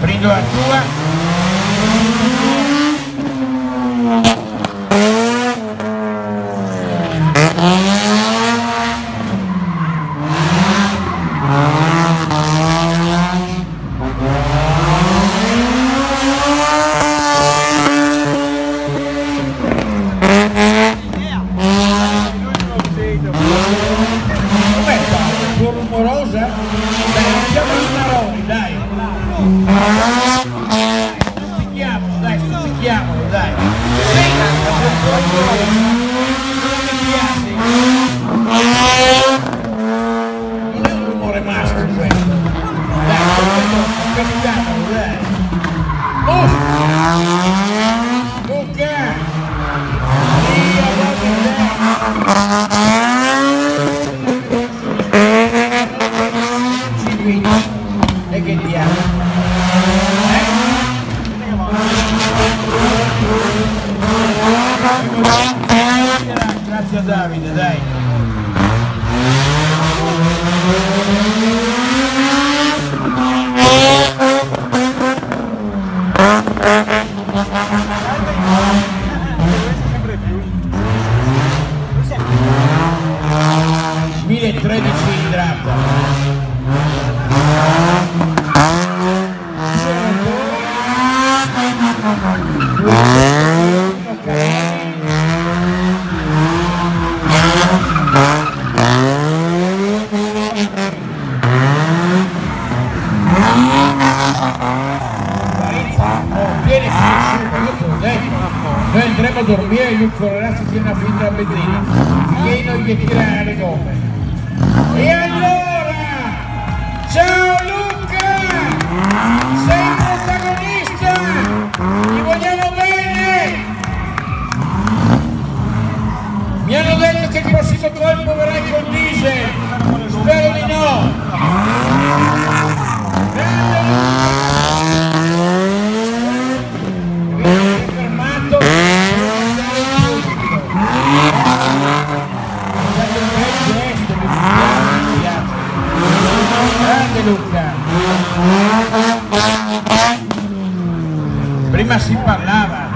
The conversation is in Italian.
prendo la tua Stuzzichiamolo, dai, stuzzichiamolo, dai. Non mi piace. e che dia grazie a Davide dai. Sempre più 1013 andremo a dormire e lui correrà c'è una finta a benzina. E non gli tirerà le gomme. E allora, sin palabras.